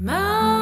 Mountain,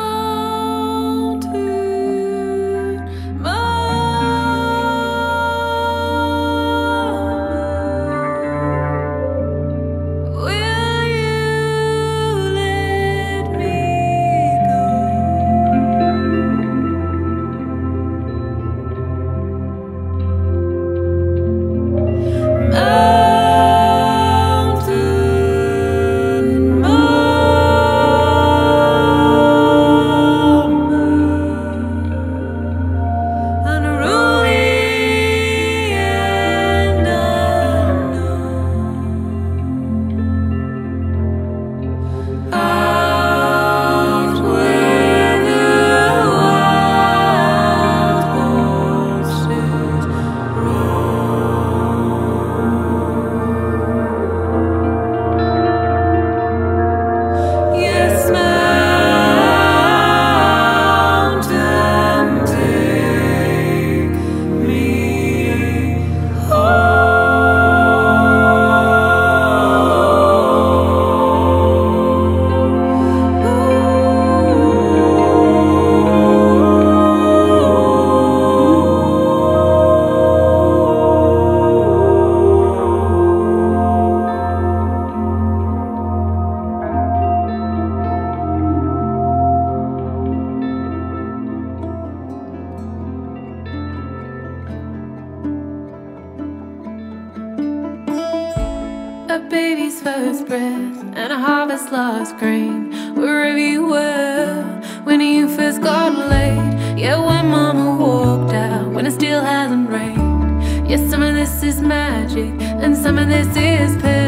A baby's first breath and a harvest lost grain. Wherever you were when you first got laid. Yeah, when mama walked out, when it still hasn't rained. Yeah, some of this is magic and some of this is pain.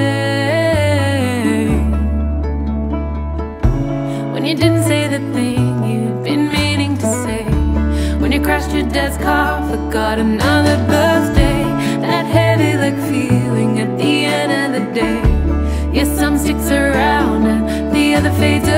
When you didn't say the thing you'd been meaning to say. When you crashed your dad's car, forgot another birthday. That heavy like feeling end of the day. Yes, some sticks around and the other fades away.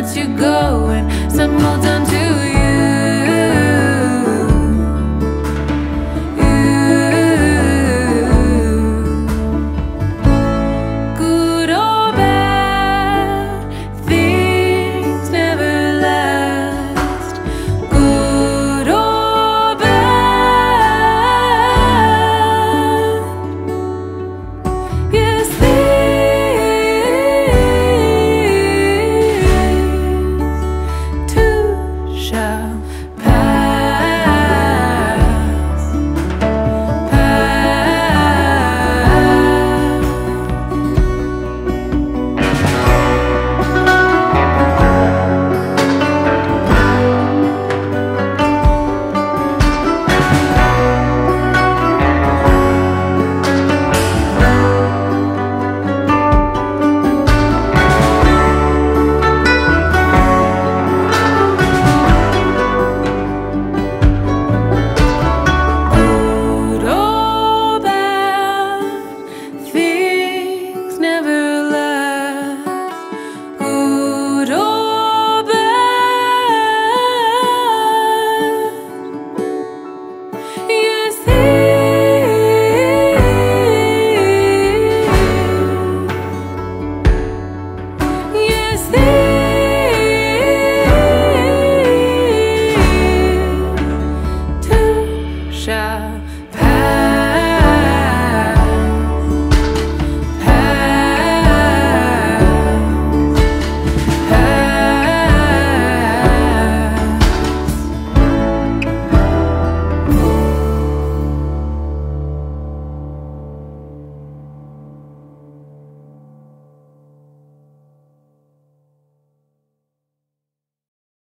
Lets you go and some holds on to you.